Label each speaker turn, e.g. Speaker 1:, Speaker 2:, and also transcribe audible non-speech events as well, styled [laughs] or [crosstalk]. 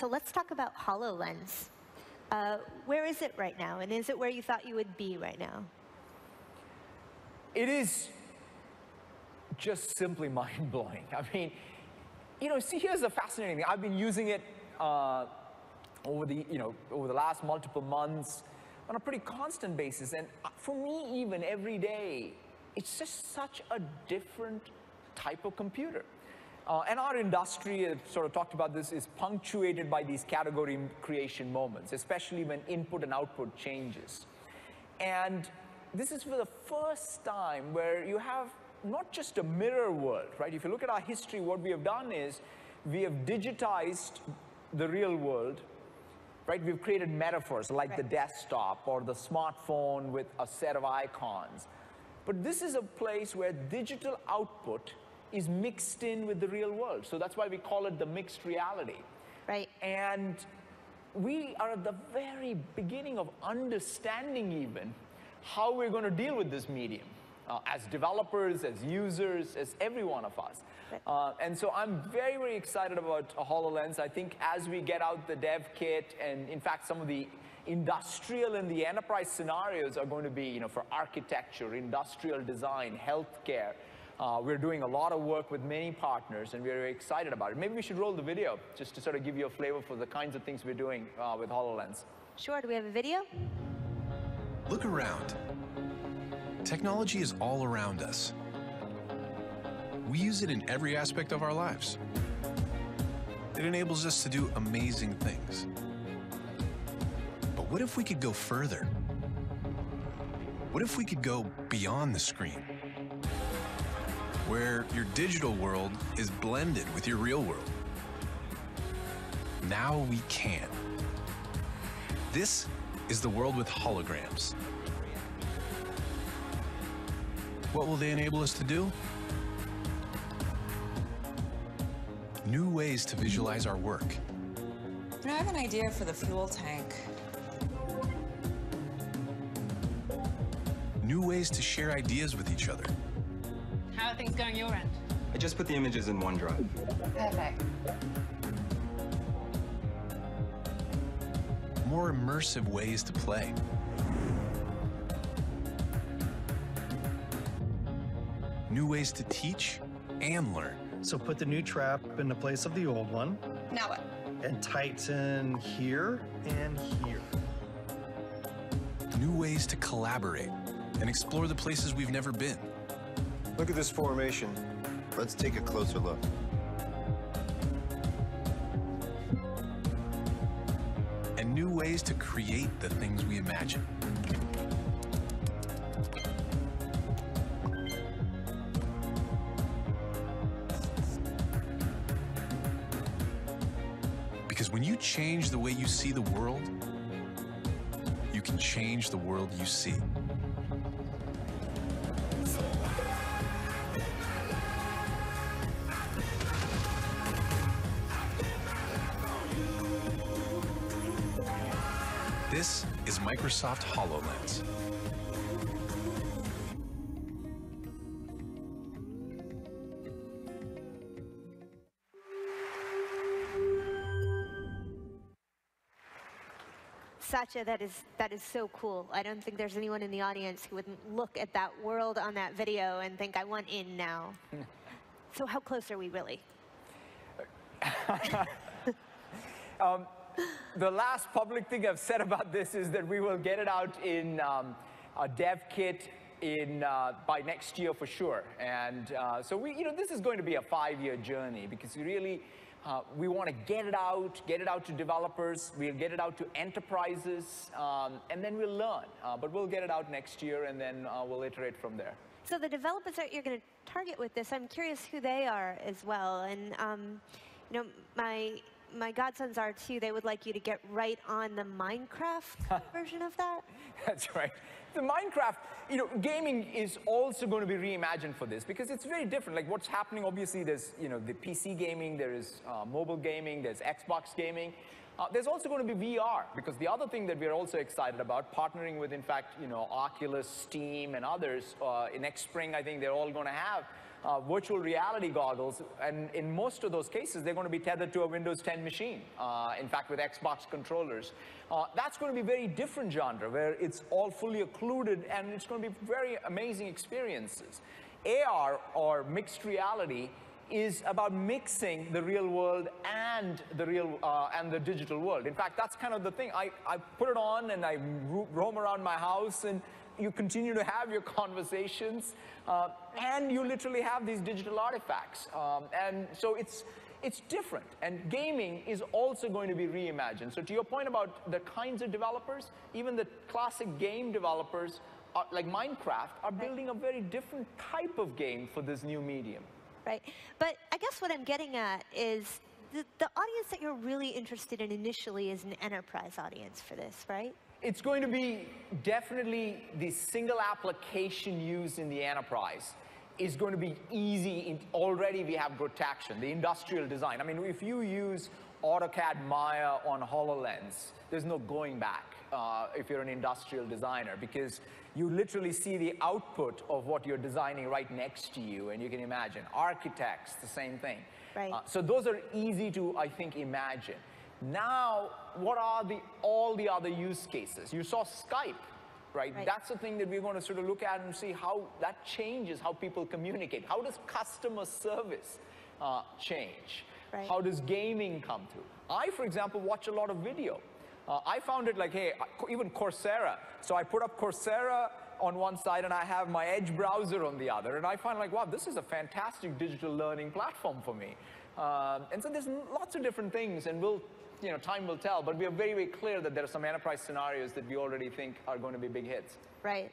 Speaker 1: So let's talk about HoloLens. Uh, where is it right now? And is it where you thought you would be right now?
Speaker 2: It is just simply [laughs] mind-blowing. I mean, you know, see, here's the fascinating thing. I've been using it uh, over the, you know, over the last multiple months on a pretty constant basis. And uh, for me, even every day, it's just such a different type of computer. Uh, and our industry, uh, sort of talked about this, is punctuated by these category creation moments, especially when input and output changes. And this is for the first time where you have not just a mirror world, right? If you look at our history, what we have done is we have digitized the real world, right? We've created metaphors like right. the desktop or the smartphone with a set of icons. But this is a place where digital output is mixed in with the real world. So that's why we call it the mixed reality.
Speaker 1: Right.
Speaker 2: And we are at the very beginning of understanding even how we're going to deal with this medium uh, as developers, as users, as every one of us. Uh, and so I'm very, very excited about a HoloLens. I think as we get out the dev kit and in fact some of the industrial and the enterprise scenarios are going to be you know, for architecture, industrial design, healthcare. Uh, we're doing a lot of work with many partners and we're very excited about it. Maybe we should roll the video just to sort of give you a flavor for the kinds of things we're doing uh, with HoloLens.
Speaker 1: Sure, do we have a video?
Speaker 3: Look around. Technology is all around us. We use it in every aspect of our lives. It enables us to do amazing things. But what if we could go further? What if we could go beyond the screen? Where your digital world is blended with your real world. Now we can. This is the world with holograms. What will they enable us to do? New ways to visualize our work.
Speaker 4: I have an idea for the fuel tank.
Speaker 3: New ways to share ideas with each other.
Speaker 5: How are things going your end?
Speaker 6: I just put the images in OneDrive.
Speaker 4: Perfect.
Speaker 3: More immersive ways to play. new ways to teach and learn.
Speaker 7: So put the new trap in the place of the old one.
Speaker 4: Now what?
Speaker 7: And tighten here and here.
Speaker 3: New ways to collaborate and explore the places we've never been.
Speaker 8: Look at this formation. Let's take a closer look.
Speaker 3: And new ways to create the things we imagine. Because when you change the way you see the world, you can change the world you see. This is Microsoft HoloLens.
Speaker 1: Satya, that is, that is so cool. I don't think there's anyone in the audience who wouldn't look at that world on that video and think, I want in now. [laughs] so how close are we really? [laughs]
Speaker 2: um, the last public thing I've said about this is that we will get it out in um, a dev kit in uh, by next year for sure. And uh, so we, you know, this is going to be a five-year journey because we really uh, we want to get it out, get it out to developers, we'll get it out to enterprises, um, and then we'll learn. Uh, but we'll get it out next year, and then uh, we'll iterate from there.
Speaker 1: So the developers that you're going to target with this, I'm curious who they are as well. And um, you know, my my godsons are too. They would like you to get right on the Minecraft [laughs] version of that.
Speaker 2: That's right the Minecraft, you know, gaming is also going to be reimagined for this because it's very different. Like what's happening, obviously, there's, you know, the PC gaming, there is uh, mobile gaming, there's Xbox gaming. Uh, there's also going to be VR because the other thing that we're also excited about, partnering with, in fact, you know, Oculus, Steam, and others, uh, in next spring, I think they're all going to have uh, virtual reality goggles, and in most of those cases, they're going to be tethered to a Windows 10 machine. Uh, in fact, with Xbox controllers, uh, that's going to be very different genre, where it's all fully occluded, and it's going to be very amazing experiences. AR or mixed reality is about mixing the real world and the real uh, and the digital world. In fact, that's kind of the thing. I, I put it on and I roam around my house and you continue to have your conversations uh, and you literally have these digital artifacts. Um, and so it's, it's different. And gaming is also going to be reimagined. So to your point about the kinds of developers, even the classic game developers are, like Minecraft are building a very different type of game for this new medium.
Speaker 1: Right. But I guess what I'm getting at is the, audience that you're really interested in initially is an enterprise audience for this, right?
Speaker 2: It's going to be definitely the single application used in the enterprise is going to be easy. Already we have good traction, the industrial design. I mean, if you use AutoCAD Maya on HoloLens, there's no going back uh, if you're an industrial designer because you literally see the output of what you're designing right next to you and you can imagine. Architects, the same thing.
Speaker 1: Right.
Speaker 2: Uh, so those are easy to, I think, imagine. Now, what are the, all the other use cases? You saw Skype, right?
Speaker 1: Right.
Speaker 2: That's the thing that we're going to sort of look at and see how that changes how people communicate. How does customer service uh, change?
Speaker 1: Right.
Speaker 2: How does gaming come through? I, for example, watch a lot of video. Uh, I found it like, hey, even Coursera. So I put up Coursera on one side and I have my Edge browser on the other. And I find like, wow, this is a fantastic digital learning platform for me. Um, and so there's lots of different things and we'll, you know, time will tell. But we are very, very clear that there are some enterprise scenarios that we already think are going to be big hits.
Speaker 1: Right.